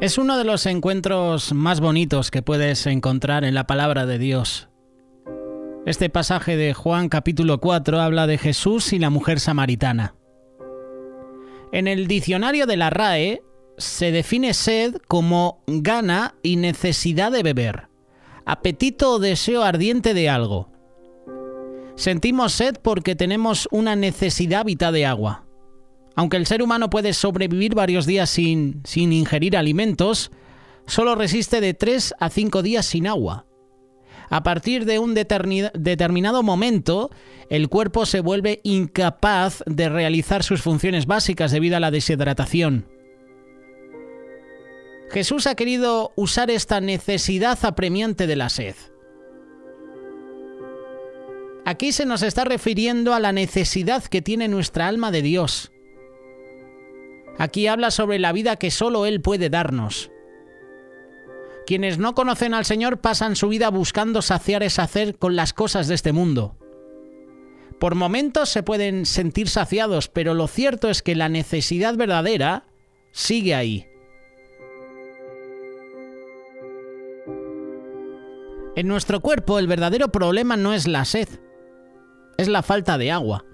Es uno de los encuentros más bonitos que puedes encontrar en la palabra de Dios. Este pasaje de Juan capítulo 4 habla de Jesús y la mujer samaritana. En el diccionario de la RAE se define sed como gana y necesidad de beber, apetito o deseo ardiente de algo. Sentimos sed porque tenemos una necesidad vital de agua. Aunque el ser humano puede sobrevivir varios días sin, sin ingerir alimentos, solo resiste de 3 a 5 días sin agua. A partir de un determinado momento, el cuerpo se vuelve incapaz de realizar sus funciones básicas debido a la deshidratación. Jesús ha querido usar esta necesidad apremiante de la sed. Aquí se nos está refiriendo a la necesidad que tiene nuestra alma de Dios. Aquí habla sobre la vida que solo Él puede darnos. Quienes no conocen al Señor pasan su vida buscando saciar esa sed con las cosas de este mundo. Por momentos se pueden sentir saciados, pero lo cierto es que la necesidad verdadera sigue ahí. En nuestro cuerpo el verdadero problema no es la sed, es la falta de agua.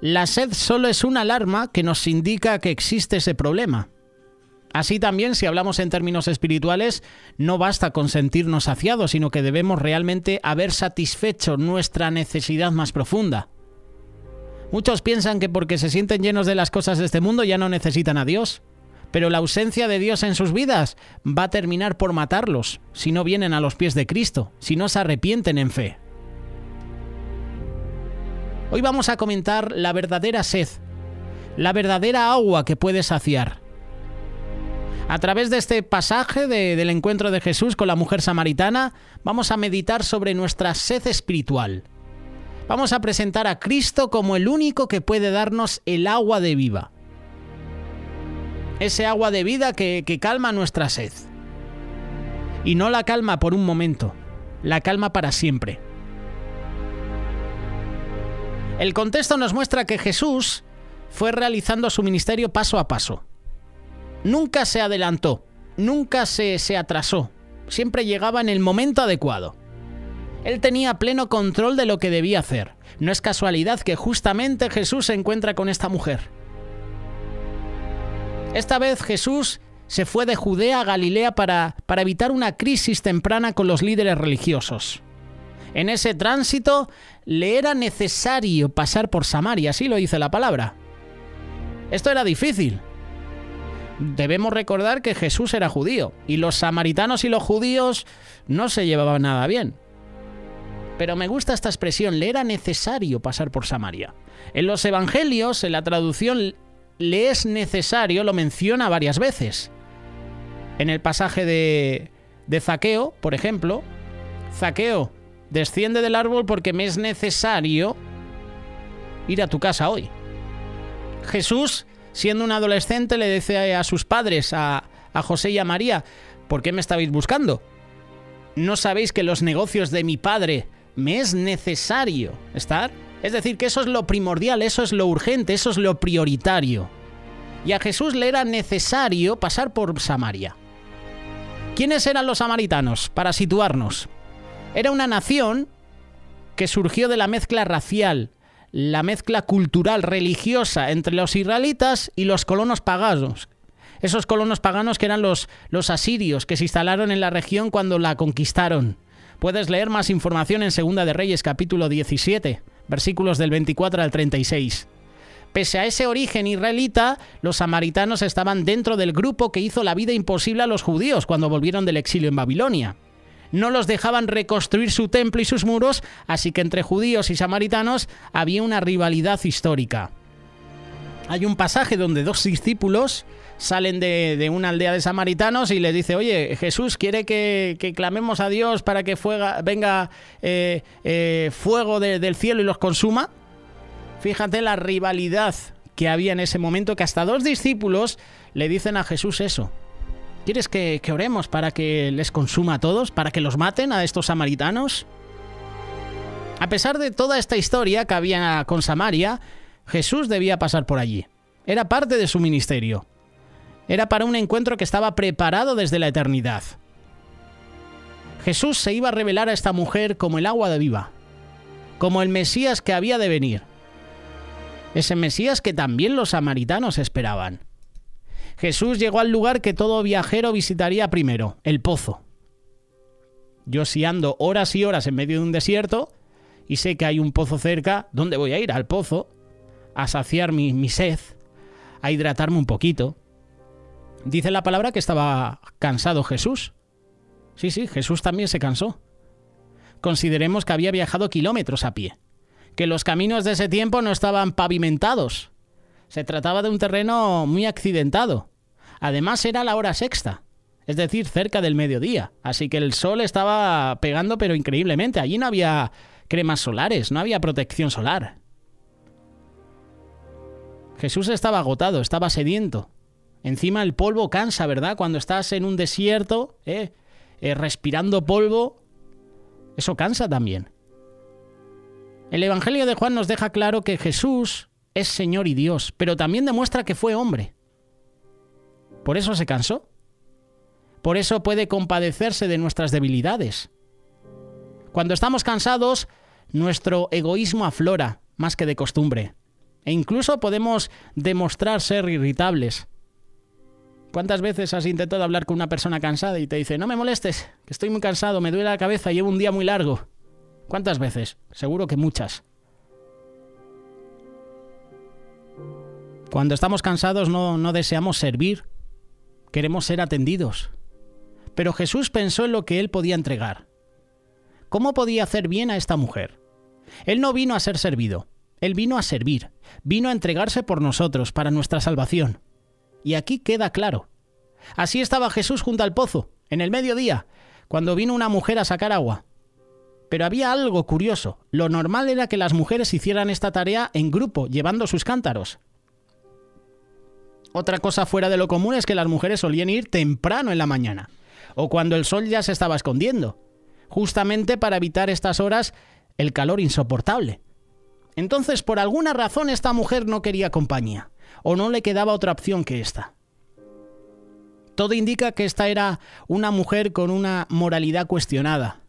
La sed solo es una alarma que nos indica que existe ese problema. Así también, si hablamos en términos espirituales, no basta con sentirnos saciados, sino que debemos realmente haber satisfecho nuestra necesidad más profunda. Muchos piensan que porque se sienten llenos de las cosas de este mundo ya no necesitan a Dios, pero la ausencia de Dios en sus vidas va a terminar por matarlos si no vienen a los pies de Cristo, si no se arrepienten en fe. Hoy vamos a comentar la verdadera sed, la verdadera agua que puede saciar. A través de este pasaje del encuentro de Jesús con la mujer samaritana, vamos a meditar sobre nuestra sed espiritual. Vamos a presentar a Cristo como el único que puede darnos el agua de viva. Ese agua de vida que calma nuestra sed. Y no la calma por un momento, la calma para siempre. El contexto nos muestra que Jesús fue realizando su ministerio paso a paso. Nunca se adelantó, nunca se, se atrasó, siempre llegaba en el momento adecuado. Él tenía pleno control de lo que debía hacer. No es casualidad que justamente Jesús se encuentra con esta mujer. Esta vez Jesús se fue de Judea a Galilea para, para evitar una crisis temprana con los líderes religiosos. En ese tránsito le era necesario pasar por Samaria, así lo dice la palabra. Esto era difícil. Debemos recordar que Jesús era judío y los samaritanos y los judíos no se llevaban nada bien. Pero me gusta esta expresión, le era necesario pasar por Samaria. En los evangelios, en la traducción le es necesario lo menciona varias veces. En el pasaje de, de Zaqueo, por ejemplo, Zaqueo, desciende del árbol porque me es necesario ir a tu casa hoy. Jesús, siendo un adolescente, le dice a sus padres, a, a José y a María, ¿por qué me estabais buscando? ¿No sabéis que los negocios de mi padre me es necesario estar? Es decir, que eso es lo primordial, eso es lo urgente, eso es lo prioritario. Y a Jesús le era necesario pasar por Samaria. ¿Quiénes eran los samaritanos? Para situarnos. Era una nación que surgió de la mezcla racial, la mezcla cultural, religiosa entre los israelitas y los colonos paganos. Esos colonos paganos que eran los, los asirios que se instalaron en la región cuando la conquistaron. Puedes leer más información en Segunda de Reyes capítulo 17, versículos del 24 al 36. Pese a ese origen israelita, los samaritanos estaban dentro del grupo que hizo la vida imposible a los judíos cuando volvieron del exilio en Babilonia no los dejaban reconstruir su templo y sus muros, así que entre judíos y samaritanos había una rivalidad histórica. Hay un pasaje donde dos discípulos salen de, una aldea de samaritanos y les dice, oye, Jesús quiere que, clamemos a Dios para que venga eh, eh, fuego del cielo y los consuma. Fíjate la rivalidad que había en ese momento, que hasta dos discípulos le dicen a Jesús eso. ¿Quieres que, oremos para que les consuma a todos? ¿Para que los maten a estos samaritanos? A pesar de toda esta historia que había con Samaria, Jesús debía pasar por allí. Era parte de su ministerio. Era para un encuentro que estaba preparado desde la eternidad. Jesús se iba a revelar a esta mujer como el agua de viva, como el Mesías que había de venir. Ese Mesías que también los samaritanos esperaban. Jesús llegó al lugar que todo viajero visitaría primero, el pozo. Yo si ando horas y horas en medio de un desierto y sé que hay un pozo cerca, ¿dónde voy a ir? Al pozo, a saciar mi, sed, a hidratarme un poquito. Dice la palabra que estaba cansado Jesús. Sí, sí, Jesús también se cansó. Consideremos que había viajado kilómetros a pie, que los caminos de ese tiempo no estaban pavimentados. Se trataba de un terreno muy accidentado. Además era la hora sexta, es decir, cerca del mediodía, así que el sol estaba pegando pero increíblemente. Allí no había cremas solares, no había protección solar. Jesús estaba agotado, estaba sediento. Encima el polvo cansa, ¿verdad? Cuando estás en un desierto, ¿eh? Eh, respirando polvo, eso cansa también. El Evangelio de Juan nos deja claro que Jesús es Señor y Dios, pero también demuestra que fue hombre. Por eso se cansó. Por eso puede compadecerse de nuestras debilidades. Cuando estamos cansados, nuestro egoísmo aflora más que de costumbre. E incluso podemos demostrar ser irritables. ¿Cuántas veces has intentado hablar con una persona cansada y te dice, no me molestes, que estoy muy cansado, me duele la cabeza, llevo un día muy largo? ¿Cuántas veces? Seguro que muchas. Cuando estamos cansados no, no deseamos servir, queremos ser atendidos. Pero Jesús pensó en lo que él podía entregar. ¿Cómo podía hacer bien a esta mujer? Él no vino a ser servido, él vino a servir, vino a entregarse por nosotros, para nuestra salvación. Y aquí queda claro. Así estaba Jesús junto al pozo, en el mediodía, cuando vino una mujer a sacar agua. Pero había algo curioso. Lo normal era que las mujeres hicieran esta tarea en grupo, llevando sus cántaros. Otra cosa fuera de lo común es que las mujeres solían ir temprano en la mañana, o cuando el sol ya se estaba escondiendo, justamente para evitar estas horas el calor insoportable. Entonces, por alguna razón, esta mujer no quería compañía o no le quedaba otra opción que esta. Todo indica que esta era una mujer con una moralidad cuestionada.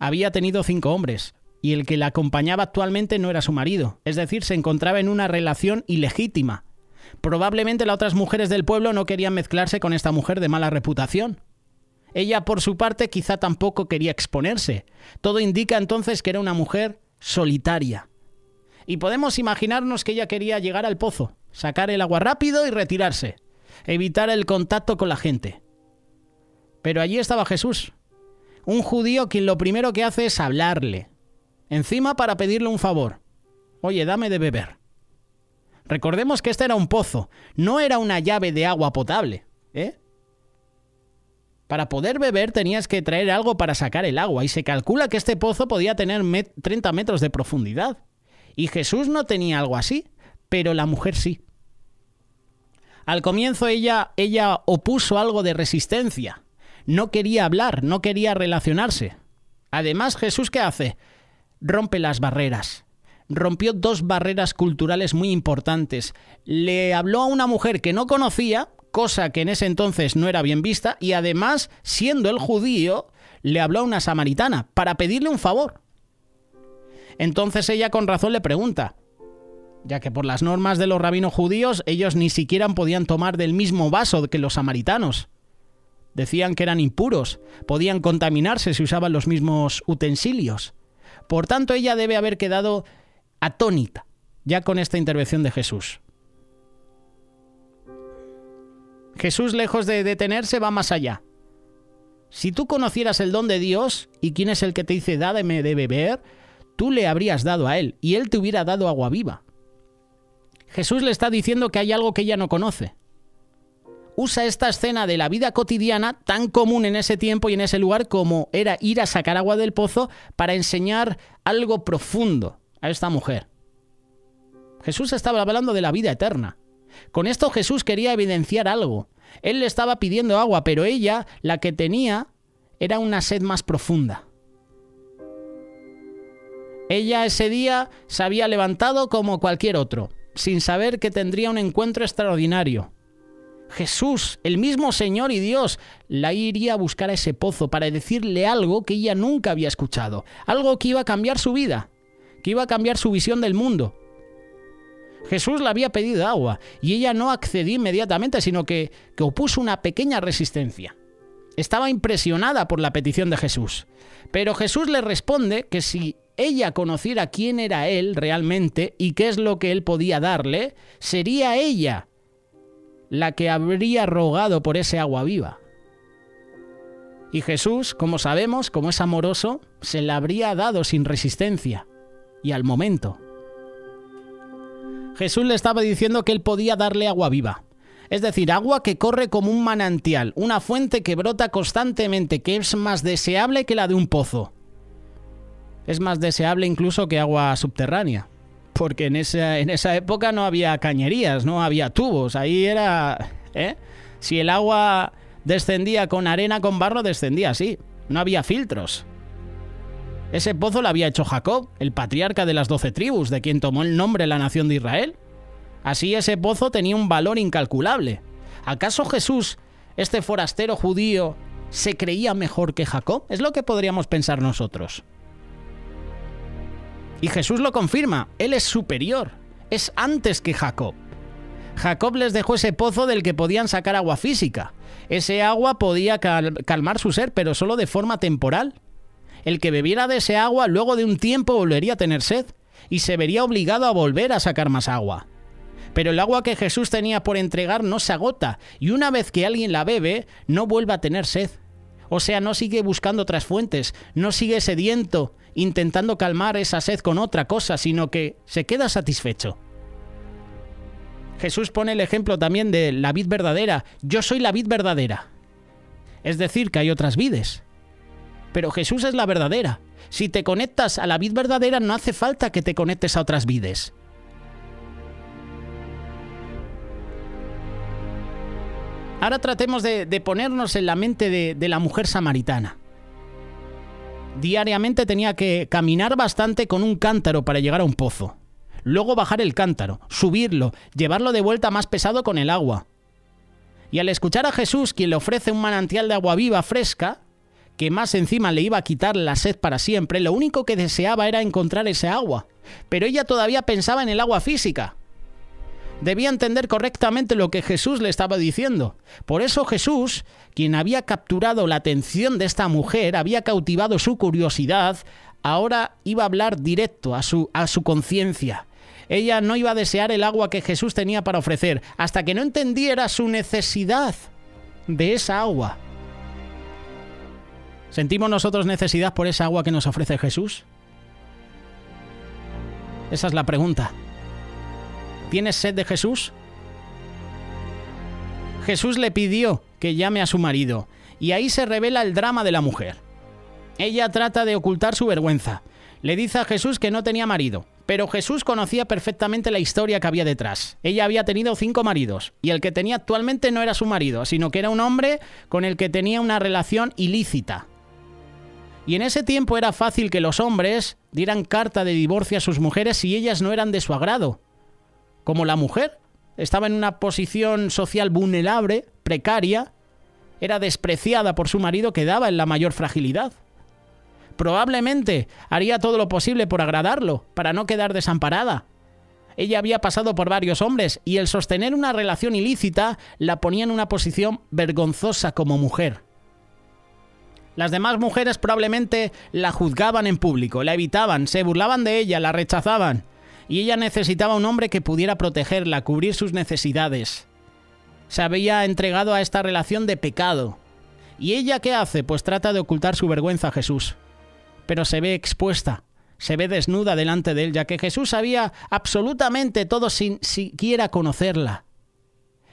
Había tenido cinco hombres, y el que la acompañaba actualmente no era su marido, es decir, se encontraba en una relación ilegítima. Probablemente las otras mujeres del pueblo no querían mezclarse con esta mujer de mala reputación. Ella, por su parte, quizá tampoco quería exponerse. Todo indica entonces que era una mujer solitaria, y podemos imaginarnos que ella quería llegar al pozo, sacar el agua rápido y retirarse, evitar el contacto con la gente. Pero allí estaba Jesús, un judío quien lo primero que hace es hablarle, encima para pedirle un favor. Oye, dame de beber. Recordemos que este era un pozo, no era una llave de agua potable, ¿eh? Para poder beber tenías que traer algo para sacar el agua y se calcula que este pozo podía tener 30 metros de profundidad. Y Jesús no tenía algo así, pero la mujer sí. Al comienzo ella, ella opuso algo de resistencia. No quería hablar, no quería relacionarse. Además, Jesús, ¿qué hace? Rompe las barreras. Rompió dos barreras culturales muy importantes. Le habló a una mujer que no conocía, cosa que en ese entonces no era bien vista, y además, siendo el judío, le habló a una samaritana para pedirle un favor. Entonces ella con razón le pregunta, ya que por las normas de los rabinos judíos ellos ni siquiera podían tomar del mismo vaso que los samaritanos. Decían que eran impuros, podían contaminarse si usaban los mismos utensilios. Por tanto, ella debe haber quedado atónita ya con esta intervención de Jesús. Jesús, lejos de detenerse, va más allá. Si tú conocieras el don de Dios y quién es el que te dice dádeme de beber, tú le habrías dado a él y él te hubiera dado agua viva. Jesús le está diciendo que hay algo que ella no conoce. Usa esta escena de la vida cotidiana tan común en ese tiempo y en ese lugar como era ir a sacar agua del pozo para enseñar algo profundo a esta mujer. Jesús estaba hablando de la vida eterna. Con esto Jesús quería evidenciar algo. Él le estaba pidiendo agua, pero ella, la que tenía, era una sed más profunda. Ella ese día se había levantado como cualquier otro, sin saber que tendría un encuentro extraordinario. Jesús, el mismo Señor y Dios, la iría a buscar a ese pozo para decirle algo que ella nunca había escuchado, algo que iba a cambiar su vida, que iba a cambiar su visión del mundo. Jesús le había pedido agua y ella no accedió inmediatamente, sino que, que opuso una pequeña resistencia. Estaba impresionada por la petición de Jesús. Pero Jesús le responde que si ella conociera quién era él realmente y qué es lo que él podía darle, sería ella la que habría rogado por ese agua viva. Y Jesús, como sabemos, como es amoroso, se la habría dado sin resistencia y al momento. Jesús le estaba diciendo que él podía darle agua viva, es decir, agua que corre como un manantial, una fuente que brota constantemente, que es más deseable que la de un pozo. Es más deseable incluso que agua subterránea porque en esa, en esa época no había cañerías, no había tubos, ahí era... ¿eh? Si el agua descendía con arena, con barro, descendía así, no había filtros. Ese pozo lo había hecho Jacob, el patriarca de las doce tribus, de quien tomó el nombre la nación de Israel. Así ese pozo tenía un valor incalculable. ¿Acaso Jesús, este forastero judío, se creía mejor que Jacob? Es lo que podríamos pensar nosotros. Y Jesús lo confirma, Él es superior, es antes que Jacob. Jacob les dejó ese pozo del que podían sacar agua física. Ese agua podía calmar su ser, pero solo de forma temporal. El que bebiera de ese agua luego de un tiempo volvería a tener sed y se vería obligado a volver a sacar más agua. Pero el agua que Jesús tenía por entregar no se agota y una vez que alguien la bebe no vuelve a tener sed. O sea, no sigue buscando otras fuentes, no sigue sediento, intentando calmar esa sed con otra cosa, sino que se queda satisfecho. Jesús pone el ejemplo también de la vid verdadera. Yo soy la vid verdadera. Es decir, que hay otras vides. Pero Jesús es la verdadera. Si te conectas a la vid verdadera, no hace falta que te conectes a otras vides. Ahora tratemos de, ponernos en la mente de, la mujer samaritana. Diariamente tenía que caminar bastante con un cántaro para llegar a un pozo. Luego bajar el cántaro, subirlo, llevarlo de vuelta más pesado con el agua. Y al escuchar a Jesús, quien le ofrece un manantial de agua viva fresca, que más encima le iba a quitar la sed para siempre, lo único que deseaba era encontrar ese agua. Pero ella todavía pensaba en el agua física debía entender correctamente lo que Jesús le estaba diciendo. Por eso Jesús, quien había capturado la atención de esta mujer, había cautivado su curiosidad, ahora iba a hablar directo a su, a su conciencia. Ella no iba a desear el agua que Jesús tenía para ofrecer, hasta que no entendiera su necesidad de esa agua. ¿Sentimos nosotros necesidad por esa agua que nos ofrece Jesús? Esa es la pregunta. ¿Tienes sed de Jesús? Jesús le pidió que llame a su marido, y ahí se revela el drama de la mujer. Ella trata de ocultar su vergüenza. Le dice a Jesús que no tenía marido, pero Jesús conocía perfectamente la historia que había detrás. Ella había tenido cinco maridos, y el que tenía actualmente no era su marido, sino que era un hombre con el que tenía una relación ilícita. Y en ese tiempo era fácil que los hombres dieran carta de divorcio a sus mujeres si ellas no eran de su agrado como la mujer. Estaba en una posición social vulnerable, precaria, era despreciada por su marido, quedaba en la mayor fragilidad. Probablemente haría todo lo posible por agradarlo, para no quedar desamparada. Ella había pasado por varios hombres y el sostener una relación ilícita la ponía en una posición vergonzosa como mujer. Las demás mujeres probablemente la juzgaban en público, la evitaban, se burlaban de ella, la rechazaban y ella necesitaba un hombre que pudiera protegerla, cubrir sus necesidades. Se había entregado a esta relación de pecado. ¿Y ella qué hace? Pues trata de ocultar su vergüenza a Jesús. Pero se ve expuesta, se ve desnuda delante de él, ya que Jesús sabía absolutamente todo sin siquiera conocerla.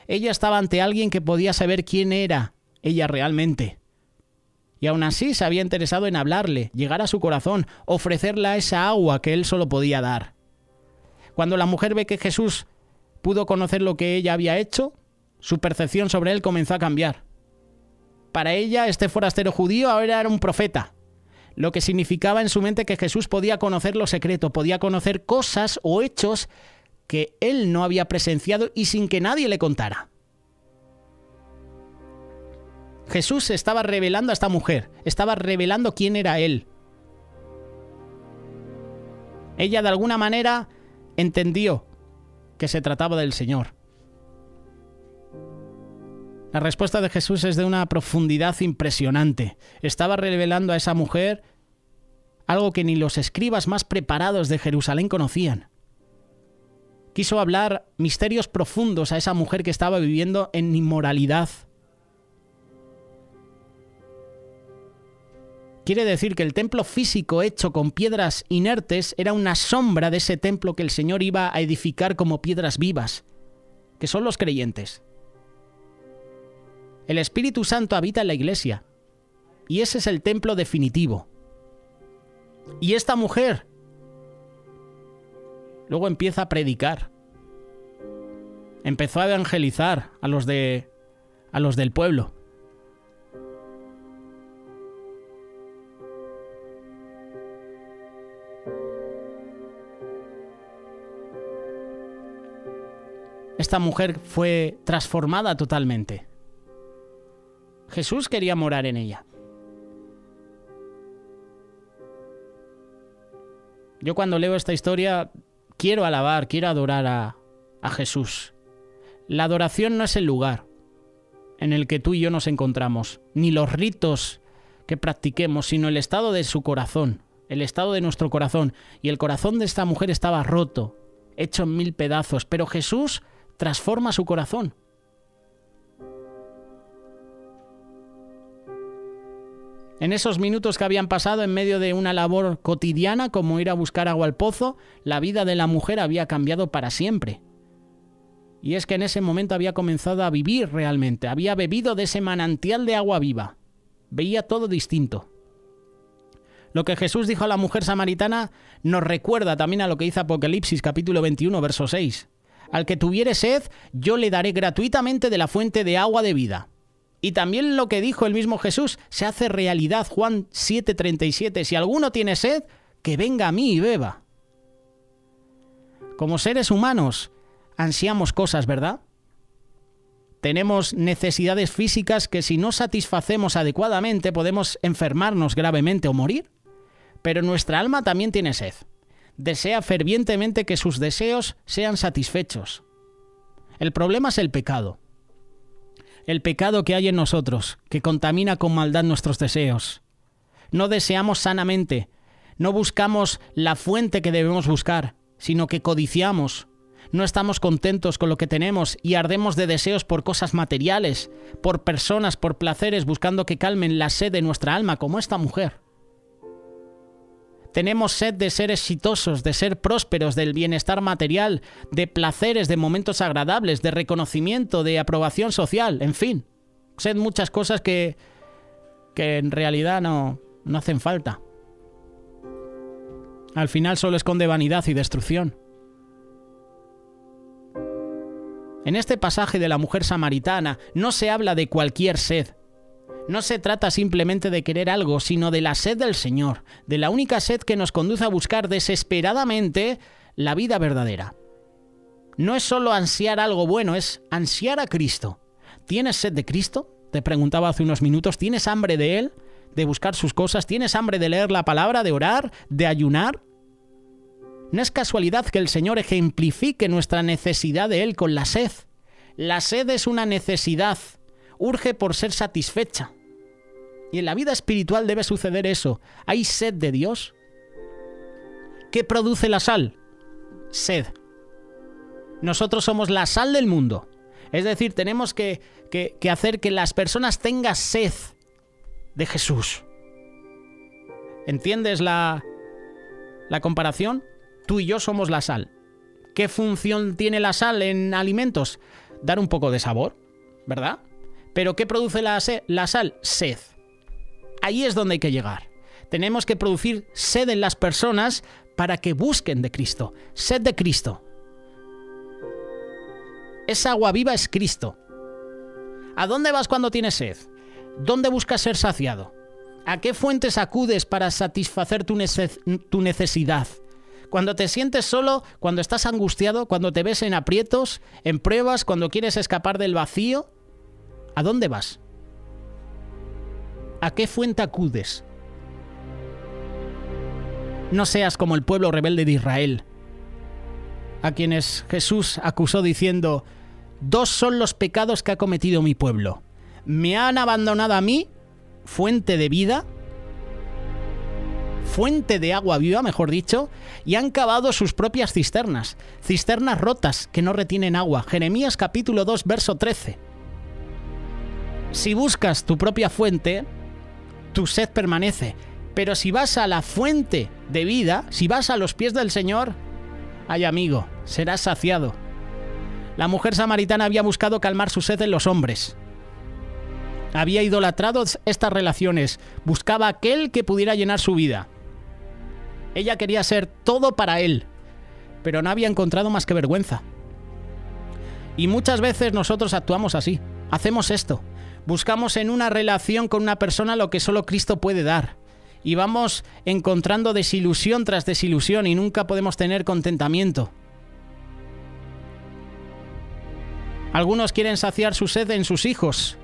Ella estaba ante alguien que podía saber quién era ella realmente. Y aún así se había interesado en hablarle, llegar a su corazón, ofrecerle esa agua que él solo podía dar. Cuando la mujer ve que Jesús pudo conocer lo que ella había hecho, su percepción sobre él comenzó a cambiar. Para ella, este forastero judío ahora era un profeta, lo que significaba en su mente que Jesús podía conocer lo secreto, podía conocer cosas o hechos que él no había presenciado y sin que nadie le contara. Jesús estaba revelando a esta mujer, estaba revelando quién era Él. Ella de alguna manera entendió que se trataba del Señor. La respuesta de Jesús es de una profundidad impresionante. Estaba revelando a esa mujer algo que ni los escribas más preparados de Jerusalén conocían. Quiso hablar misterios profundos a esa mujer que estaba viviendo en inmoralidad. Quiere decir que el templo físico hecho con piedras inertes era una sombra de ese templo que el Señor iba a edificar como piedras vivas, que son los creyentes. El Espíritu Santo habita en la iglesia, y ese es el templo definitivo. Y esta mujer luego empieza a predicar. Empezó a evangelizar a los de a los del pueblo. Esta mujer fue transformada totalmente. Jesús quería morar en ella. Yo cuando leo esta historia quiero alabar, quiero adorar a, a Jesús. La adoración no es el lugar en el que tú y yo nos encontramos, ni los ritos que practiquemos, sino el estado de su corazón, el estado de nuestro corazón. Y el corazón de esta mujer estaba roto, hecho en mil pedazos, pero Jesús transforma su corazón. En esos minutos que habían pasado en medio de una labor cotidiana como ir a buscar agua al pozo, la vida de la mujer había cambiado para siempre. Y es que en ese momento había comenzado a vivir realmente, había bebido de ese manantial de agua viva. Veía todo distinto. Lo que Jesús dijo a la mujer samaritana nos recuerda también a lo que dice Apocalipsis capítulo 21, verso 6. Al que tuviere sed, yo le daré gratuitamente de la fuente de agua de vida. Y también lo que dijo el mismo Jesús se hace realidad. Juan 7:37, si alguno tiene sed, que venga a mí y beba. Como seres humanos, ansiamos cosas, ¿verdad? Tenemos necesidades físicas que si no satisfacemos adecuadamente podemos enfermarnos gravemente o morir. Pero nuestra alma también tiene sed. Desea fervientemente que sus deseos sean satisfechos. El problema es el pecado el pecado que hay en nosotros, que contamina con maldad nuestros deseos. No deseamos sanamente, no buscamos la fuente que debemos buscar, sino que codiciamos. No estamos contentos con lo que tenemos y ardemos de deseos por cosas materiales, por personas, por placeres, buscando que calmen la sed de nuestra alma, como esta mujer. Tenemos sed de ser exitosos, de ser prósperos, del bienestar material, de placeres, de momentos agradables, de reconocimiento, de aprobación social, en fin. Sed muchas cosas que, que en realidad no, no hacen falta. Al final solo esconde vanidad y destrucción. En este pasaje de la mujer samaritana no se habla de cualquier sed, no se trata simplemente de querer algo, sino de la sed del Señor, de la única sed que nos conduce a buscar desesperadamente la vida verdadera. No es solo ansiar algo bueno, es ansiar a Cristo. ¿Tienes sed de Cristo? Te preguntaba hace unos minutos. ¿Tienes hambre de Él? ¿De buscar sus cosas? ¿Tienes hambre de leer la palabra, de orar, de ayunar? No es casualidad que el Señor ejemplifique nuestra necesidad de Él con la sed. La sed es una necesidad, urge por ser satisfecha. Y en la vida espiritual debe suceder eso. ¿Hay sed de Dios? ¿Qué produce la sal? Sed. Nosotros somos la sal del mundo. Es decir, tenemos que, hacer que las personas tengan sed de Jesús. ¿Entiendes la, la comparación? Tú y yo somos la sal. ¿Qué función tiene la sal en alimentos? Dar un poco de sabor, ¿verdad? Pero ¿qué produce la, la sal? Sed. Ahí es donde hay que llegar. Tenemos que producir sed en las personas para que busquen de Cristo. Sed de Cristo. Esa agua viva es Cristo. ¿A dónde vas cuando tienes sed? ¿Dónde buscas ser saciado? ¿A qué fuentes acudes para satisfacer tu, tu, necesidad? Cuando te sientes solo, cuando estás angustiado, cuando te ves en aprietos, en pruebas, cuando quieres escapar del vacío, ¿a dónde vas? ¿A qué fuente acudes? No seas como el pueblo rebelde de Israel, a quienes Jesús acusó diciendo, dos son los pecados que ha cometido mi pueblo. Me han abandonado a mí, fuente de vida, fuente de agua viva, mejor dicho, y han cavado sus propias cisternas, cisternas rotas que no retienen agua. Jeremías capítulo 2, verso 13. Si buscas tu propia fuente, tu sed permanece. Pero si vas a la fuente de vida, si vas a los pies del Señor, ay amigo, serás saciado. La mujer samaritana había buscado calmar su sed en los hombres. Había idolatrado estas relaciones, buscaba aquel que pudiera llenar su vida. Ella quería ser todo para él, pero no había encontrado más que vergüenza. Y muchas veces nosotros actuamos así, hacemos esto, buscamos en una relación con una persona lo que solo Cristo puede dar y vamos encontrando desilusión tras desilusión y nunca podemos tener contentamiento. Algunos quieren saciar su sed en sus hijos.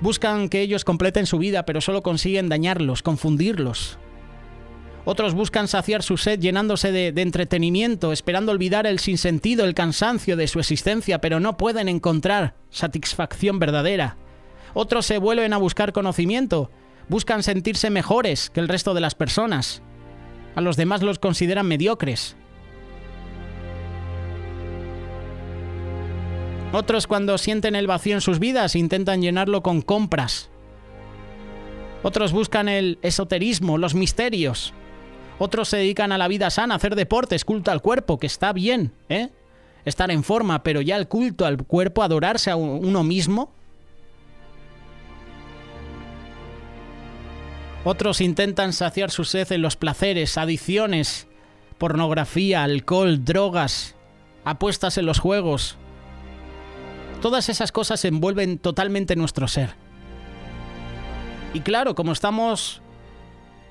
Buscan que ellos completen su vida, pero solo consiguen dañarlos, confundirlos. Otros buscan saciar su sed llenándose de, entretenimiento, esperando olvidar el sinsentido, el cansancio de su existencia, pero no pueden encontrar satisfacción verdadera. Otros se vuelven a buscar conocimiento, buscan sentirse mejores que el resto de las personas. A los demás los consideran mediocres. Otros cuando sienten el vacío en sus vidas intentan llenarlo con compras. Otros buscan el esoterismo, los misterios. Otros se dedican a la vida sana, hacer deportes, culto al cuerpo, que está bien, ¿eh? Estar en forma, pero ya el culto al cuerpo, adorarse a uno mismo, Otros intentan saciar su sed en los placeres, adicciones, pornografía, alcohol, drogas, apuestas en los juegos. Todas esas cosas envuelven totalmente nuestro ser. Y claro, como estamos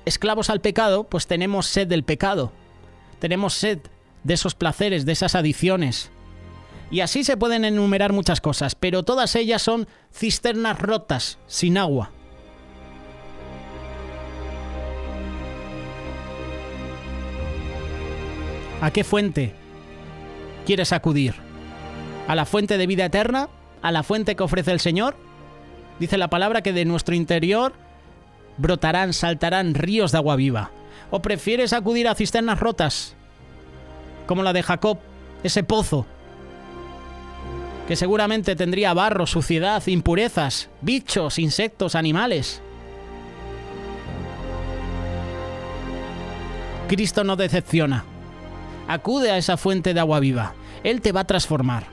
esclavos al pecado, pues tenemos sed del pecado. Tenemos sed de esos placeres, de esas adicciones. Y así se pueden enumerar muchas cosas, pero todas ellas son cisternas rotas, sin agua. ¿A qué fuente quieres acudir? ¿A la fuente de vida eterna? ¿A la fuente que ofrece el Señor? Dice la palabra que de nuestro interior brotarán, saltarán ríos de agua viva. ¿O prefieres acudir a cisternas rotas? Como la de Jacob, ese pozo, que seguramente tendría barro, suciedad, impurezas, bichos, insectos, animales. Cristo no decepciona. Acude a esa fuente de agua viva. Él te va a transformar.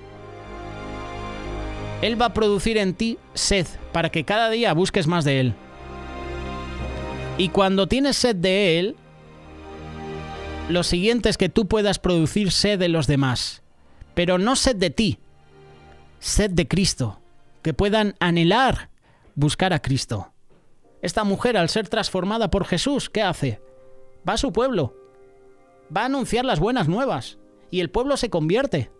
Él va a producir en ti sed para que cada día busques más de Él. Y cuando tienes sed de Él, lo siguiente es que tú puedas producir sed de los demás. Pero no sed de ti, sed de Cristo. Que puedan anhelar buscar a Cristo. Esta mujer, al ser transformada por Jesús, ¿qué hace? Va a su pueblo, va a anunciar las buenas nuevas y el pueblo se convierte.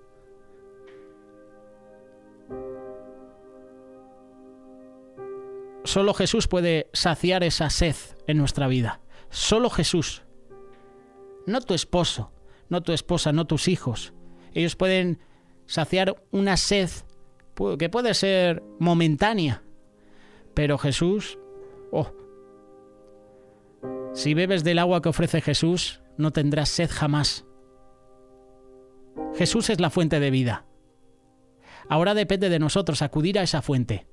Solo Jesús puede saciar esa sed en nuestra vida. Solo Jesús. No tu esposo, no tu esposa, no tus hijos. Ellos pueden saciar una sed que puede ser momentánea. Pero Jesús, oh, si bebes del agua que ofrece Jesús, no tendrás sed jamás. Jesús es la fuente de vida. Ahora depende de nosotros acudir a esa fuente.